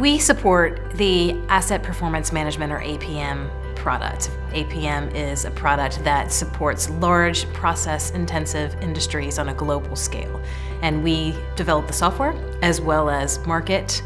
We support the Asset Performance Management or APM product. APM is a product that supports large process intensive industries on a global scale. And we develop the software as well as market,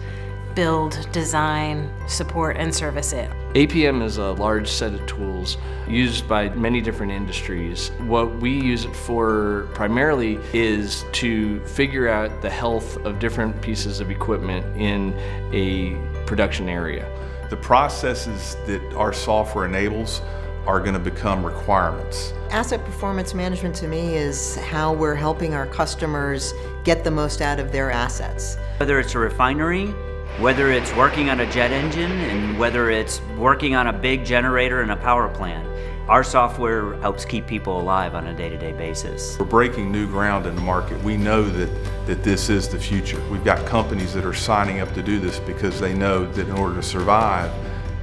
build, design, support, and service it. APM is a large set of tools used by many different industries. What we use it for primarily is to figure out the health of different pieces of equipment in a production area. The processes that our software enables are going to become requirements. Asset performance management to me is how we're helping our customers get the most out of their assets. Whether it's a refinery whether it's working on a jet engine and whether it's working on a big generator in a power plant, our software helps keep people alive on a day-to-day -day basis. We're breaking new ground in the market. We know that, that this is the future. We've got companies that are signing up to do this because they know that in order to survive,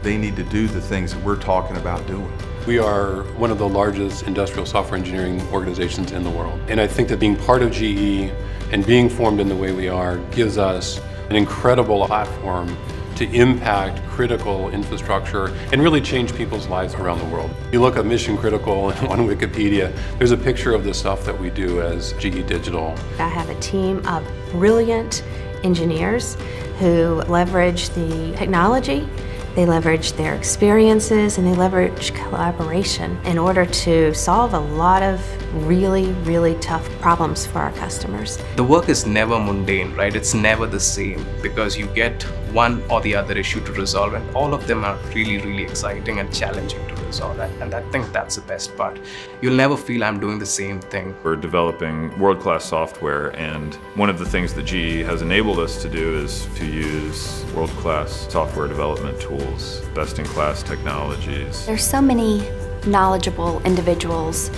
they need to do the things that we're talking about doing. We are one of the largest industrial software engineering organizations in the world. And I think that being part of GE and being formed in the way we are gives us an incredible platform to impact critical infrastructure and really change people's lives around the world. You look at mission critical on Wikipedia, there's a picture of the stuff that we do as GE Digital. I have a team of brilliant engineers who leverage the technology they leverage their experiences and they leverage collaboration in order to solve a lot of really, really tough problems for our customers. The work is never mundane, right? It's never the same because you get one or the other issue to resolve and all of them are really, really exciting and challenging to resolve. And I think that's the best part. You'll never feel I'm doing the same thing. We're developing world-class software and one of the things that GE has enabled us to do is to use world-class software development tools, best-in-class technologies. There's so many knowledgeable individuals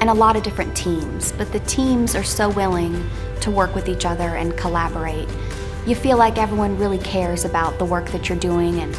and a lot of different teams, but the teams are so willing to work with each other and collaborate. You feel like everyone really cares about the work that you're doing and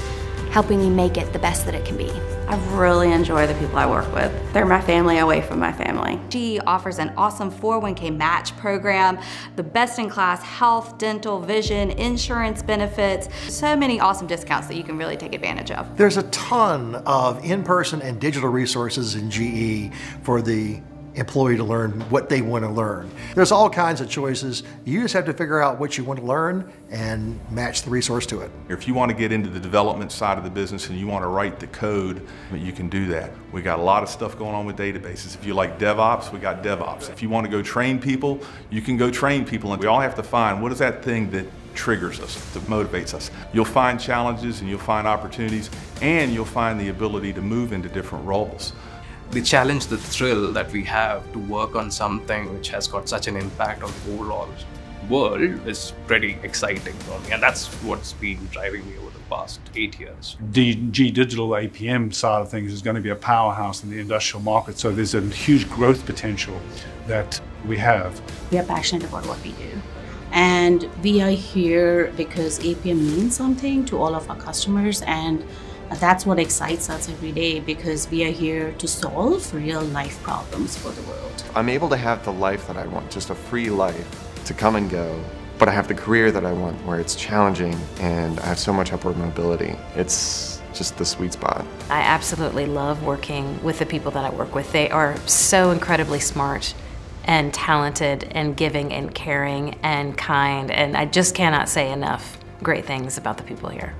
helping you make it the best that it can be. I really enjoy the people I work with. They're my family away from my family. GE offers an awesome 401k match program, the best-in-class health, dental, vision, insurance benefits, so many awesome discounts that you can really take advantage of. There's a ton of in-person and digital resources in GE for the employee to learn what they want to learn. There's all kinds of choices. You just have to figure out what you want to learn and match the resource to it. If you want to get into the development side of the business and you want to write the code, you can do that. We got a lot of stuff going on with databases. If you like DevOps, we got DevOps. If you want to go train people, you can go train people. And we all have to find what is that thing that triggers us, that motivates us. You'll find challenges and you'll find opportunities and you'll find the ability to move into different roles the challenge, the thrill that we have to work on something which has got such an impact on the overall world is pretty exciting for me. And that's what's been driving me over the past eight years. GE Digital APM side of things is going to be a powerhouse in the industrial market. So there's a huge growth potential that we have. We are passionate about what we do. And we are here because APM means something to all of our customers and that's what excites us every day because we are here to solve real life problems for the world. I'm able to have the life that I want, just a free life to come and go, but I have the career that I want where it's challenging and I have so much upward mobility. It's just the sweet spot. I absolutely love working with the people that I work with. They are so incredibly smart and talented and giving and caring and kind and I just cannot say enough great things about the people here.